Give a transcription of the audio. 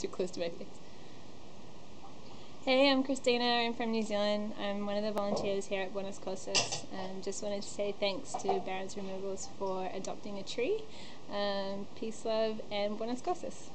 too close to my face. Hey, I'm Christina. I'm from New Zealand. I'm one of the volunteers here at Buenas Cosas. And um, just wanted to say thanks to Barans Removals for adopting a tree. Um, peace, love, and Buenas Cosas.